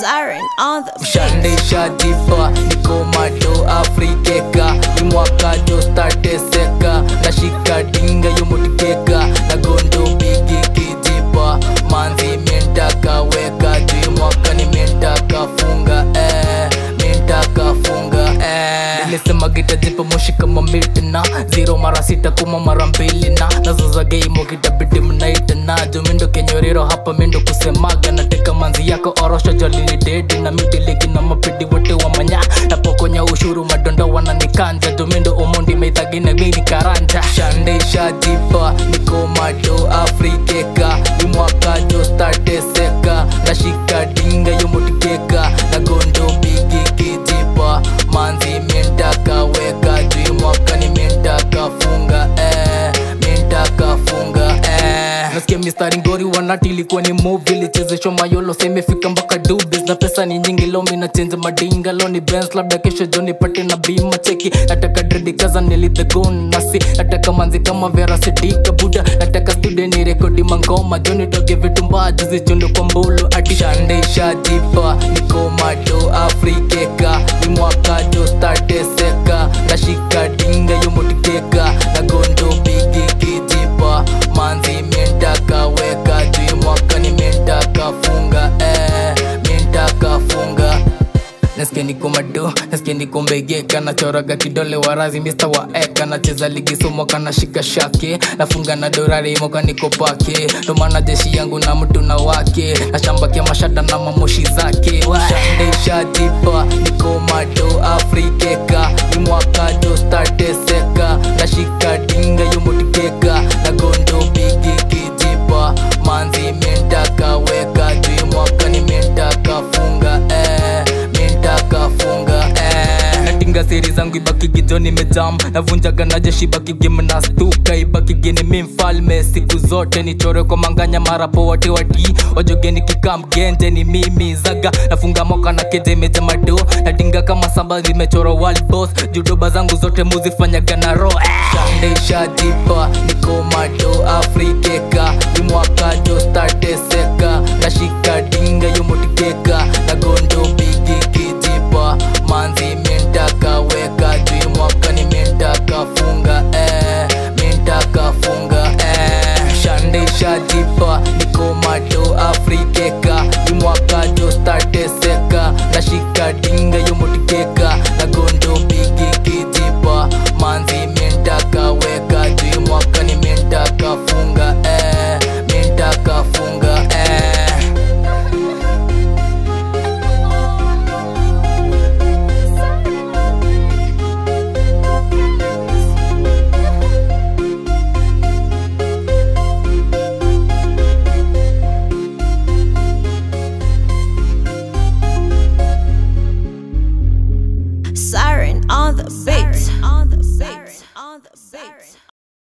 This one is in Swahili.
Siren on the Shande shajipa niko mato moshi kama mitna zero mara sita kuma mara mbili na. Nazo za game kitabidi mnaitana juu mindo kenyoriro hapa mindo kusemaga nateka manzi yako orosho jolini dedi na mitiligi na mapidi wote wa manya. Napokonya ushuru madonda wananikanja jumindo omondi meithagine mini karanja. Shandisha jipa niko mato afrikeka. Ni mwaka jo stateseka mistari ngori wanati ilikuwa ni movie ilichezeshwa mayolo semefika mpaka dubis na pesa ni nyingi lo mina chenze madinga lo ni bens labda kesho jo nipate na bima cheki. Nataka dredi kaza nilidhegon nasi nataka manzi kama vera sidika buda nataka studio ni rekodi mangoma jo nitoge vitu mbaya juzi chundo kwa mbulu ati shande shajipa niko mato afrikeka ni mwaka jo niko mado nasikia niko mbegeka nachoraga kidole warazi mista wa eka nacheza ligi somo kana shika shake nafunga na dorari moka pake. Ndomana jeshi yangu na mtu na wake nashambakia mashada na mamoshi zake. Shande shajipa niko mado afrikeka ni stateseka nashika dinga yomotikeka natinga siri zangu ibaki gito nimejam navunjaga na jeshi baki game na stuka ibaki gini mi mfalme. Siku zote nichore kwa manganya marapo wate wati wajogeni kika mgenje ni mimi zaga. Nafunga moka na keje imeja mado. Natinga kama samba zimechora world boss. Judoba zangu zote muzifanyaga na ro Shandesha shande shajipa niko mado afrikeka ni mwaka start statese